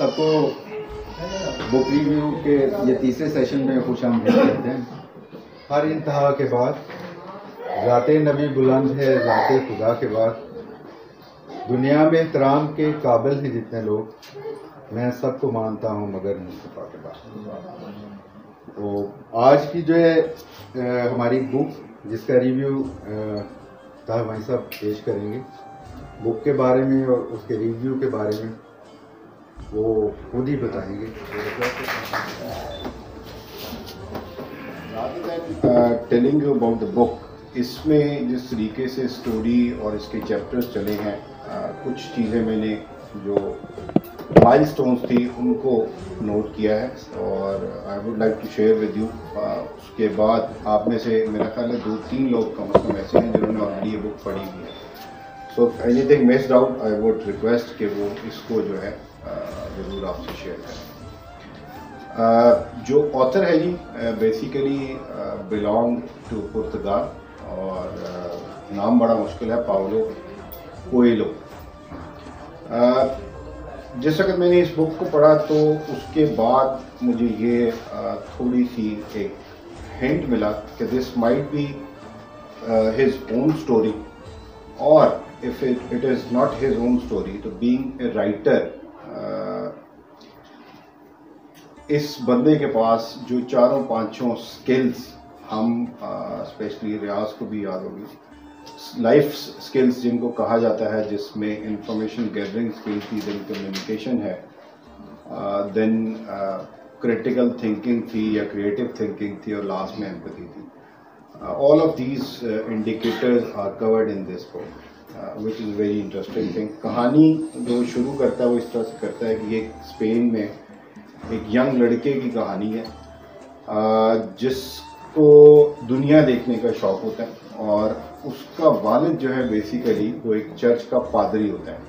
सबको book review के ये तीसरे सेशन में खुश आमदीद कहते हैं। हर इंतहा के बाद ज़ात नबी बुलंद है ज़ात खुदा के बाद। दुनिया में एहतराम के काबिल हैं जितने लोग, मैं सबको मानता हूँ मगर मुस्तफ़ा के बाद। तो आज की जो है हमारी बुक जिसका रिव्यू ताह भाई साहब पेश करेंगे बुक के बारे में और उसके रिव्यू के बारे में। वो खुद ही बताएँगे। टेलिंग अबाउट द बुक इसमें जिस तरीके से स्टोरी और इसके चैप्टर्स चले हैं uh, कुछ चीज़ें मैंने जो माइल स्टोन्स थी उनको नोट किया है और I would like to share with you उसके बाद आप में से मेरा ख्याल है दो तीन लोग कम अज़ कम ऐसे हैं जिन्होंने ऑलरेडी ये बुक पढ़ी हुई है। So anything missed out I would request कि वो इसको जो है ज़रूर आपसे शेयर करें। जो ऑथर है जी बेसिकली बिलोंग टू पुर्तगाल और नाम बड़ा मुश्किल है पावलो कोयलो जिस वक्त मैंने इस बुक को पढ़ा तो उसके बाद मुझे ये थोड़ी सी एक हिंट मिला कि this might be his own story और if it it is not his own story तो बीइंग ए राइटर इस बंदे के पास जो चारों पाँचों स्किल्स हम स्पेशली रियाज को भी याद होगी। लाइफ स्किल्स जिनको कहा जाता है, जिसमें इंफॉर्मेशन गैदरिंग स्किल थी देन कम्युनिकेशन है देन क्रिटिकल थिंकिंग थी या क्रिएटिव थिंकिंग थी और लास्ट में एम्पथी थी। All of these indicators are covered in this book which is very interesting thing कहानी जो शुरू करता है, वो इस तरह से करता है कि ये स्पेन में एक यंग लड़के की कहानी है जिसको दुनिया देखने का शौक होता है और उसका वालिद जो है बेसिकली वो एक चर्च का पादरी होता है।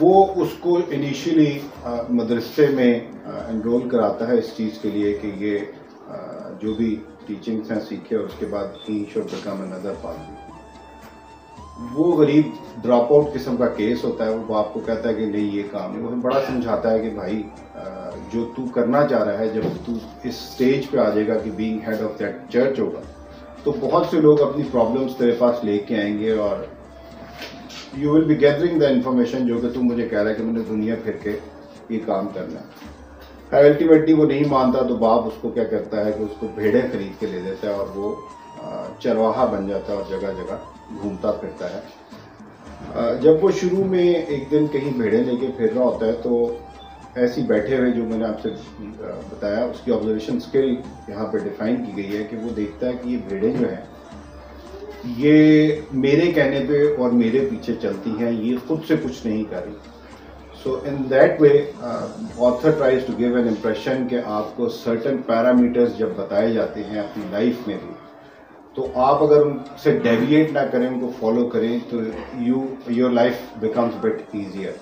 वो उसको इनिशियली मदरसे में एनरोल कराता है इस चीज़ के लिए कि ये जो भी टीचिंग्स हैं, सीखे और उसके बाद ही शुड बिकम अनदर पादरी वो गरीब ड्रॉप आउट किस्म का केस होता है, वो बाप को कहता है कि नहीं, ये काम है वो बड़ा समझाता है कि भाई जो तू करना चाह रहा है, जब तू इस स्टेज पे आ जाएगा कि being head of that church होगा तो बहुत से लोग अपनी प्रॉब्लम्स तेरे पास लेके आएँगे और you will be gathering the information जो कि तू मुझे कह रहा है कि मैंने दुनिया फिर के ये काम करना है। अल्टीमेटली वो नहीं मानता तो बाप उसको क्या करता है कि उसको भेड़े खरीद के ले देता है और वो चरवाहा बन जाता है और जगह जगह घूमता फिरता है। जब वो शुरू में एक दिन कहीं भेड़े लेके फिर रहा होता है तो ऐसी बैठे हुए जो मैंने आपसे बताया, उसकी ऑब्जर्वेशन स्किल यहाँ पे डिफाइन की गई है कि वो देखता है कि ये भेड़े जो हैं, ये मेरे कहने पे और मेरे पीछे चलती हैं, ये खुद से कुछ नहीं कर रही। So in that way author tries to give an impression कि आपको सर्टन पैरामीटर्स जब बताए जाते हैं अपनी लाइफ में भी तो आप अगर उनसे डेविएट ना करें, उनको फॉलो करें तो you your life becomes bit easier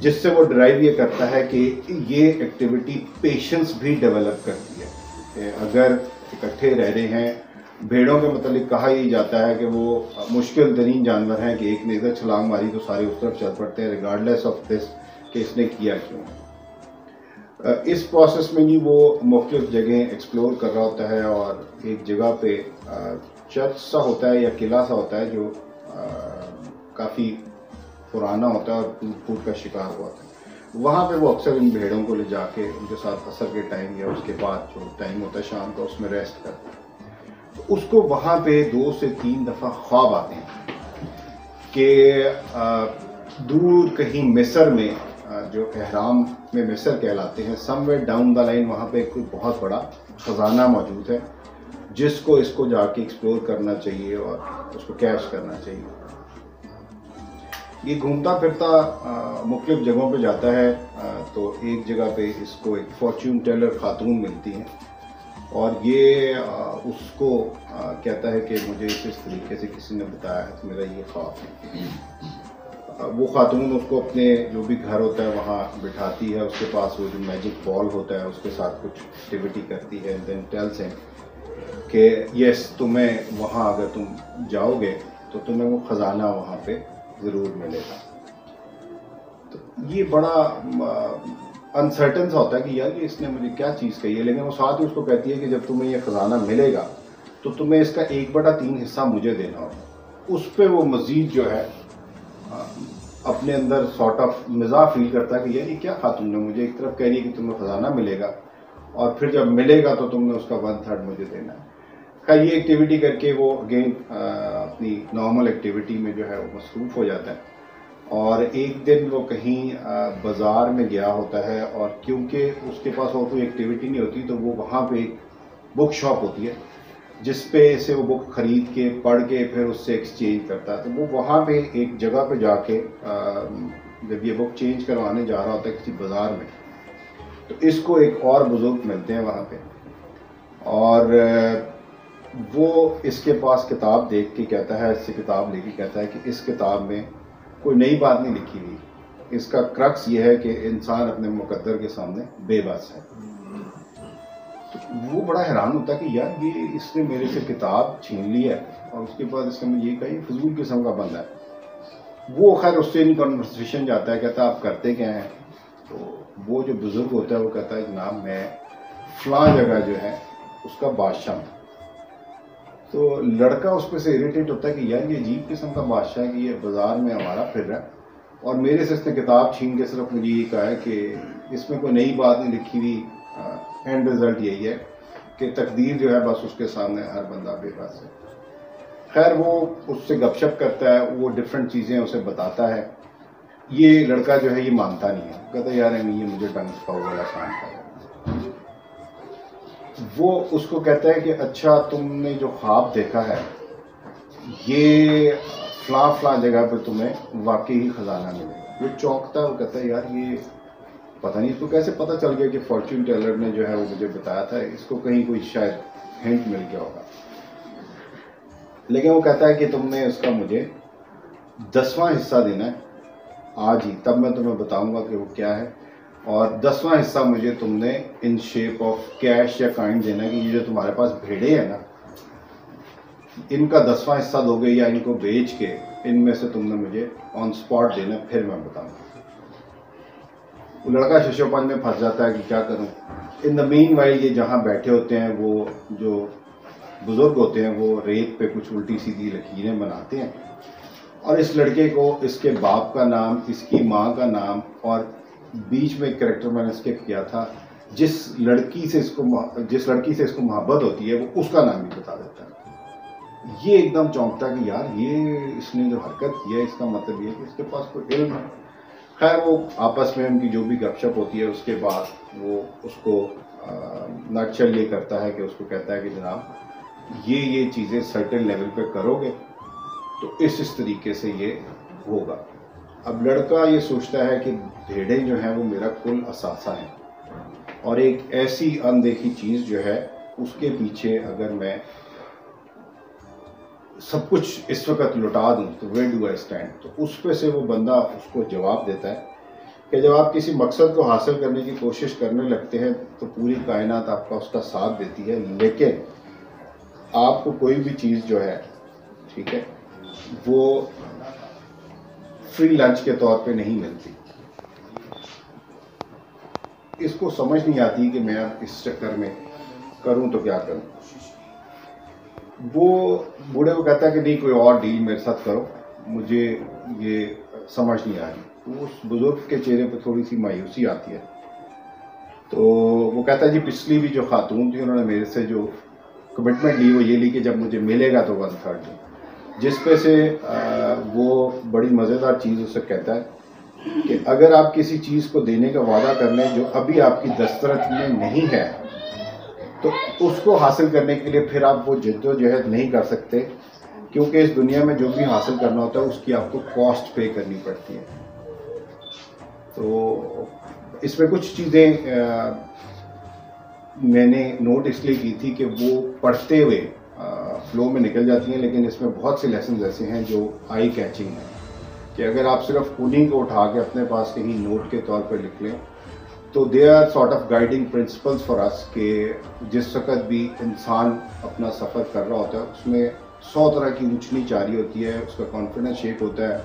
जिससे वो ड्राइव ये करता है कि ये एक्टिविटी पेशेंस भी डेवलप करती है। अगर इकट्ठे रह रहे हैं, भेड़ों के मतलब कहा ही जाता है कि वो मुश्किल तरीन जानवर हैं कि एक ने इधर छलांग मारी तो सारे उस तरफ़ चल पड़ते हैं रिगार्डलेस ऑफ़ दिस कि इसने किया क्यों। इस प्रोसेस में ही वो मुख्तलिफ़ जगह एक्सप्लोर कर रहा होता है और एक जगह पे चर्च सा होता है या किला सा होता है जो काफ़ी पुराना होता है और फूट का शिकार हुआ था वहाँ पे वो अक्सर इन भेड़ों को ले जाके, उनके साथ असर के टाइम या उसके बाद जो टाइम होता है शाम का, उसमें रेस्ट करता है। तो उसको वहाँ पे दो से तीन दफ़ा ख्वाब आते हैं कि दूर कहीं मिसर में जो एहराम में मिस्र कहलाते हैं। समवेयर डाउन द लाइन वहाँ पे कोई बहुत बड़ा ख़जाना मौजूद है जिसको इसको जाके एक्सप्लोर करना चाहिए और उसको कैश करना चाहिए। ये घूमता फिरता मुख्तलिफ़ जगहों पे जाता है आ, तो एक जगह पे इसको एक फॉर्च्यून टेलर खातून मिलती हैं। और ये आ, उसको आ, कहता है कि मुझे इस तरीके से किसी ने बताया है तो मेरा ये ख्वाब है। वो खातून उसको अपने जो भी घर होता है वहाँ बिठाती है, उसके पास वो जो मैजिक बॉल होता है, उसके साथ कुछ एक्टिविटी करती है देन टेल्स हैं कि यस तुम्हें वहाँ अगर तुम जाओगे तो तुम्हें वो ख़जाना वहाँ पे ज़रूर मिलेगा. तो ये बड़ा अनसर्टन सा होता है कि यार ये इसने मुझे क्या चीज़ कही है? लेकिन वो साथ ही उसको कहती है कि जब तुम्हें ये ख़जाना मिलेगा तो तुम्हें इसका एक बटा तीन हिस्सा मुझे देना होगा। उस पर वो मज़ीद जो है अपने अंदर सॉर्ट ऑफ़ मज़ा फील करता है कि यार ये क्या कहा तुमने? मुझे एक तरफ़ कह रही है कि तुम्हें ख़जाना मिलेगा और फिर जब मिलेगा तो तुमने उसका वन थर्ड मुझे देना है। खैर ये एक्टिविटी करके वो अगेन अपनी नॉर्मल एक्टिविटी में जो है वो मसरूफ़ हो जाता है। और एक दिन वो कहीं बाज़ार में गया होता है और क्योंकि उसके पास और कोई एक्टिविटी नहीं होती तो वो वहाँ पे एक बुक शॉप होती है। जिस पे से वो बुक ख़रीद के, पढ़ के, फिर उससे एक्सचेंज करता है। तो वो वहाँ पे एक जगह पे जाके जब ये बुक चेंज करवाने जा रहा होता है किसी बाज़ार में तो इसको एक और बुज़ुर्ग मिलते हैं वहाँ पे। और वो इसके पास किताब देख के कहता है, इससे किताब लेके कहता है कि इस किताब में कोई नई बात नहीं लिखी हुई। इसका क्रक्स ये है कि इंसान अपने मुकद्दर के सामने बेबस है। तो वो बड़ा हैरान होता है कि यार ये इसने मेरे से किताब छीन ली है और उसके बाद इसने मुझे ये कही, फजूल किस्म का बंदा है। वो खैर उससे इन कन्वर्सेशन जाता है, कहता आप करते क्या हैं? तो वो जो बुज़ुर्ग होता है, वो कहता है जनाब मैं फलां जगह जो है, उसका बादशाह हूँ। तो लड़का उस पर से इरीटेट होता है कि यार ये अजीब किस्म का बादशाह है कि ये बाज़ार में हमारा फिर रहा है और मेरे से इसने किताब छीन के सिर्फ़ मुझे ये कहा है कि इसमें कोई नई बात नहीं लिखी हुई एंड रिज़ल्ट यही है कि तकदीर जो है बस उसके सामने हर बंदा बेबस है। खैर, वो उससे गपशप करता है, वो डिफरेंट चीज़ें उसे बताता है। ये लड़का जो है, ये मानता नहीं है। कहता यार ये मुझे डंग का वाला काम कर वो उसको कहता है कि अच्छा तुमने जो ख्वाब देखा है, ये फला फला जगह पर तुम्हें वाकई ही खजाना मिलेगा। वो चौंकता है, वो कहता है, यार, ये पता नहीं, इसको कैसे पता चल गया कि फॉर्च्यून टेलर ने जो है वो मुझे बताया था? इसको कहीं कोई शायद हिंट मिल गया होगा। लेकिन वो कहता है कि तुमने उसका मुझे दसवां हिस्सा देना है, आज ही। तब मैं तुम्हें बताऊँगा कि वो क्या है। और दसवां हिस्सा मुझे तुमने इन शेप ऑफ़ कैश या काइंड देना है कि ये जो तुम्हारे पास भेड़े हैं ना, इनका दसवां हिस्सा दोगे या इनको बेच के इनमें से तुमने मुझे ऑन स्पॉट देना फिर मैं बताऊँगा। लड़का शिशोपन में फंस जाता है कि क्या करूँ? इन द मीन वाइल ये जहाँ बैठे होते हैं, वो जो बुज़ुर्ग होते हैं, वो रेत पे कुछ उल्टी सीधी लकीरें बनाते हैं। और इस लड़के को, इसके बाप का नाम, इसकी माँ का नाम, और बीच में एक करेक्टर मैंने स्किप किया था, जिस लड़की से इसको जिस लड़की से इसको मोहब्बत होती है, वो उसका नाम भी बता देता है। ये एकदम चौंकता कि यार, ये इसने जो हरकत की है, इसका मतलब ये कि इसके पास कोई इल्म है। खैर, वो आपस में उनकी जो भी गपशप होती है, उसके बाद वो उसको नक्शल ये करता है कि उसको कहता है कि जनाब, ये ये चीज़ें सर्टेन लेवल पे करोगे तो इस इस तरीके से ये होगा। अब लड़का ये सोचता है कि भेड़ें जो हैं, वो मेरा कुल असासा है। और एक ऐसी अनदेखी चीज़ जो है, उसके पीछे अगर मैं सब कुछ इस वक्त लुटा दूँ तो वे डू आई स्टैंड तो उस पर से वो बंदा उसको जवाब देता है कि जब आप किसी मकसद को हासिल करने की कोशिश करने लगते हैं तो पूरी कायनात आपका उसका साथ देती है। लेकिन आपको कोई भी चीज़ जो है, ठीक है, वो फ्री लंच के तौर पे नहीं मिलती। इसको समझ नहीं आती कि मैं इस चक्कर में करूँ तो क्या करूँ। वो बूढ़े को कहता है कि नहीं, कोई और डील मेरे साथ करो। मुझे ये समझ नहीं आ रही। तो उस बुज़ुर्ग के चेहरे पर थोड़ी सी मायूसी आती है। तो वो कहता है, जी, पिछली भी जो खातून थी, उन्होंने मेरे से जो कमिटमेंट ली, वो ये ली कि जब मुझे मिलेगा तो वन थर्ड जिस पे से वो बड़ी मज़ेदार चीज़ उसे कहता है कि अगर आप किसी चीज़ को देने का वादा कर लें जो अभी आपकी दस्तरत में नहीं है तो उसको हासिल करने के लिए फिर आप वो जद्दोजहद नहीं कर सकते, क्योंकि इस दुनिया में जो भी हासिल करना होता है, उसकी आपको कॉस्ट पे करनी पड़ती है। तो इसमें कुछ चीज़ें मैंने नोट इसलिए की थी कि वो पढ़ते हुए फ्लो में निकल जाती हैं, लेकिन इसमें बहुत से लेसन ऐसे हैं जो आई कैचिंग हैं। कि अगर आप सिर्फ़ कूलिंग को उठा के अपने पास कहीं नोट के तौर पर लिख लें तो they are sort of guiding principles for us कि जिस वक्त भी इंसान अपना सफ़र कर रहा होता है, उसमें सौ तरह की ऊँच नीच आ रही होती है, उसका कॉन्फिडेंस शेक होता है।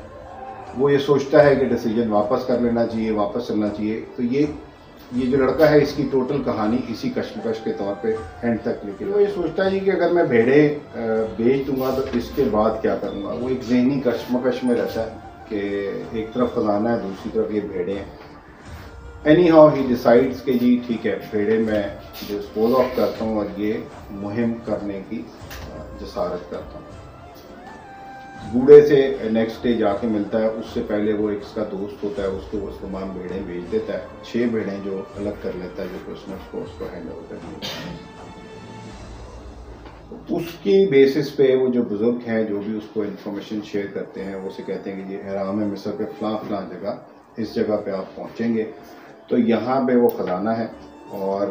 वो ये सोचता है कि डिसीज़न वापस कर लेना चाहिए, वापस चलना चाहिए। तो ये ये जो लड़का है, इसकी टोटल कहानी इसी कश्मकश के तौर पे एंड तक लेके वो ये सोचता है कि अगर मैं भेड़े बेच दूँगा तो इसके बाद क्या करूँगा? वो एक जहनी कश्मकश में रहता है कि एक तरफ़ खजाना है, दूसरी तरफ़ ये भेड़े हैं। एनी हाउ ही डिसाइड्स कि जी, ठीक है भेड़े मैं डिस्पोज ऑफ़ करता हूँ और ये मुहिम करने की जसारत करता हूँ। बूढ़े से नेक्स्ट डे जाके मिलता है, उससे पहले वो उसका दोस्त होता है, उसको वो तमाम भेड़ें भेज देता है। छह भेड़ें जो अलग कर लेता है, जो क्रिसमस उसको हैंड ओवर कर देता है। उसकी बेसिस पे वो जो बुज़ुर्ग हैं, जो भी उसको इन्फॉर्मेशन शेयर करते हैं, वो उसे कहते हैं कि ये हराम है, मिसर पे फलां फलां जगह, इस जगह पे आप पहुँचेंगे। तो यहाँ पे वो ख़जाना है और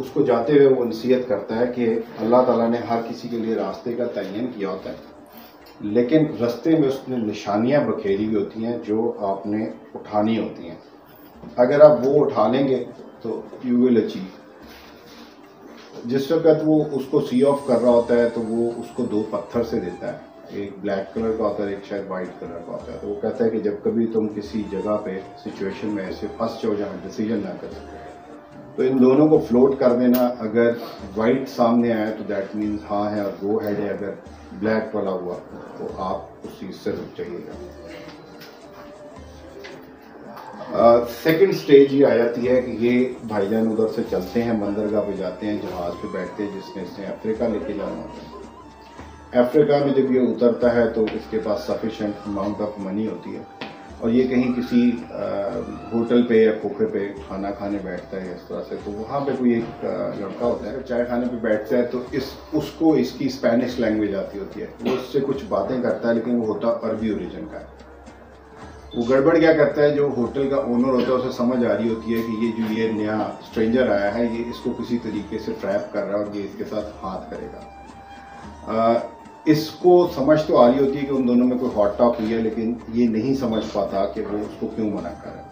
उसको जाते हुए वो नसीहत करता है कि अल्लाह ताला ने हर किसी के लिए रास्ते का तयन किया होता है। लेकिन रास्ते में उसने निशानियाँ बखेरी हुई होती हैं जो आपने उठानी होती हैं। अगर आप वो उठा लेंगे तो यू विल अचीव जिस वक्त वो उसको सी ऑफ़ कर रहा होता है तो वो उसको दो पत्थर से देता है। एक ब्लैक कलर का होता है, एक शायद वाइट कलर का होता है। तो वो कहता है कि जब कभी तुम किसी जगह पे सिचुएशन में ऐसे फंस जाओ जहाँ डिसीज़न ना कर तो इन दोनों को फ्लोट कर देना, अगर वाइट सामने आया तो दैट मीन्स हाँ है और गो हेड है, अगर ब्लैक वाला हुआ तो आप उस चीज़ से रुक जाइएगा। सेकंड स्टेज ये आ जाती है कि ये भाईजान उधर से चलते हैं बंदरगाह पे जाते हैं, जहाज़ पे बैठते हैं, जिसने इसने अफ्रीका लेके जाना होता है। अफ्रीका में जब ये उतरता है तो इसके पास सफिशेंट अमाउंट ऑफ़ मनी होती है। और ये कहीं किसी होटल पे या खोखे पे खाना खाने बैठता है इस तरह से तो वहाँ पे कोई एक लड़का होता है, चाय खाने पे बैठता है तो इस, उसको इसकी स्पेनिश लैंग्वेज आती होती है। वो उससे कुछ बातें करता है, लेकिन वो होता अरबी ओरिजिन का। है वो गड़बड़ क्या करता है, जो होटल का ओनर होता है, उसे समझ आ रही होती है कि ये जो ये नया स्ट्रेंजर आया है, ये इसको किसी तरीके से ट्रैप कर रहा है और ये इसके साथ हाथ करेगा। इसको समझ तो आ रही होती है कि उन दोनों में कोई हॉट टॉक हुई है लेकिन ये नहीं समझ पाता कि वो उसको क्यों मना कर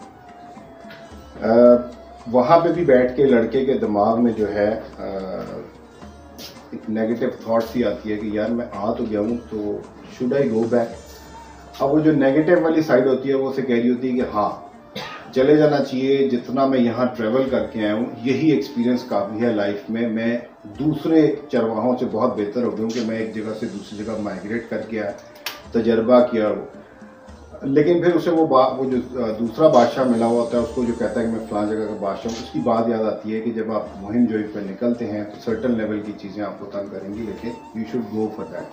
वहाँ पे भी बैठ के लड़के के दिमाग में जो है आ, एक नेगेटिव थॉट सी आती है कि यार मैं आ तो गया हूँ तो शुड आई गो बैक अब वो जो नेगेटिव वाली साइड होती है वो उसे कह रही होती है कि हाँ चले जाना चाहिए, जितना मैं यहाँ ट्रेवल करके आया हूँ, यही एक्सपीरियंस काफ़ी है लाइफ में। मैं दूसरे चरवाहों से बहुत बेहतर हो गया हूँ कि मैं एक जगह से दूसरी जगह माइग्रेट करके आया, तजर्बा किया लेकिन फिर उसे वो बा, वो जो दूसरा बादशाह मिला हुआ होता है, उसको जो कहता है कि मैं फलां जगह का बादशाह हूँ, उसकी बात याद आती है कि जब आप मुहिम जो पर निकलते हैं तो सर्टन लेवल की चीज़ें आपको तंग करेंगी, लेकिन you should go for that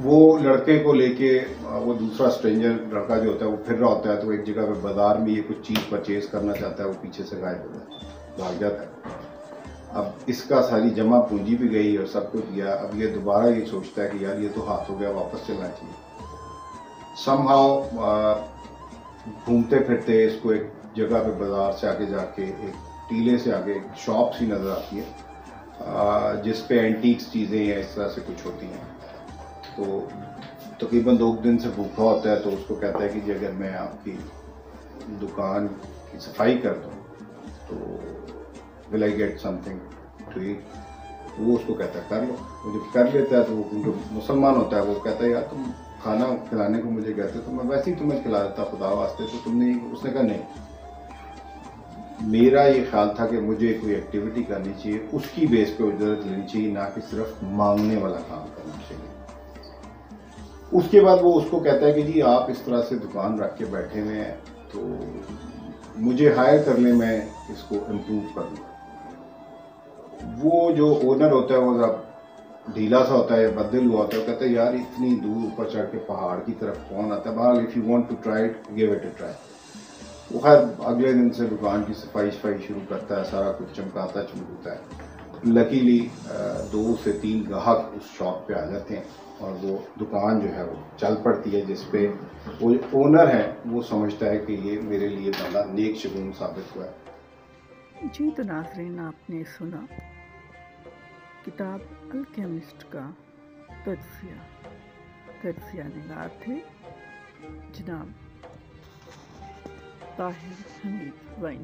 वो लड़के को लेके, वो दूसरा स्ट्रेंजर लड़का जो होता है, वो फिर रहा होता है तो एक जगह पे बाज़ार में ये कुछ चीज़ परचेज करना चाहता है, वो पीछे से गायब हो जाता है, भाग जाता है। अब इसका सारी जमा पूंजी भी गई और सब कुछ गया। अब ये दोबारा ये सोचता है कि यार ये तो हाथ हो गया, वापस चलना चाहिए। समहाउ घूमते फिरते इसको एक जगह पे बाज़ार से आगे जाके, एक टीले से आगे, एक शॉप सी नज़र आती है जिस पे एंटीक्स चीज़ें या इस तरह से कुछ होती हैं। तो तकरीबन दो दिन से भूखा होता है तो उसको कहता है कि जी अगर मैं आपकी दुकान की सफ़ाई कर दूँ तो will I get something to eat वो उसको कहता है, कर लो। वो जब कर लेता है तो वो जो मुसलमान होता है, वो कहता है, यार, तुम खाना खिलाने को मुझे कहते तो मैं वैसे ही तुम्हें खिला देता, खुदा वास्ते। तो तुमने, उसने कहा, नहीं, मेरा ये ख्याल था कि मुझे कोई एक्टिविटी करनी चाहिए, उसकी बेस पे उजरत लेनी चाहिए, ना कि सिर्फ़ मांगने वाला काम करना चाहिए। उसके बाद वो उसको कहता है कि जी, आप इस तरह से दुकान रख के बैठे हुए हैं तो मुझे हायर कर ले मैं इसको इम्प्रूव कर वो जो ओनर होता है, वो ज़रा ढीला सा होता है बदल हुआ होता है कहता है, यार, इतनी दूर ऊपर चढ़ के पहाड़ की तरफ़ कौन आता है? बहरहाल if you want to try it give it a try वो खैर अगले दिन से दुकान की सफ़ाई सफ़ाई शुरू करता है, सारा कुछ चमकाता चमकता है। लकीली दो से तीन ग्राहक उस शॉप पे आ जाते हैं और वो दुकान जो है वो चल पड़ती है जिसपे वो ओनर है, वो समझता है कि ये मेरे लिए बंदा नेक शगुन साबित हुआ है। जी तो नाजरीन, आपने सुना। किताब अलकेमिस्ट का तजिया। तजिया निगार थे। जनाब ताहिर हमीद वाइन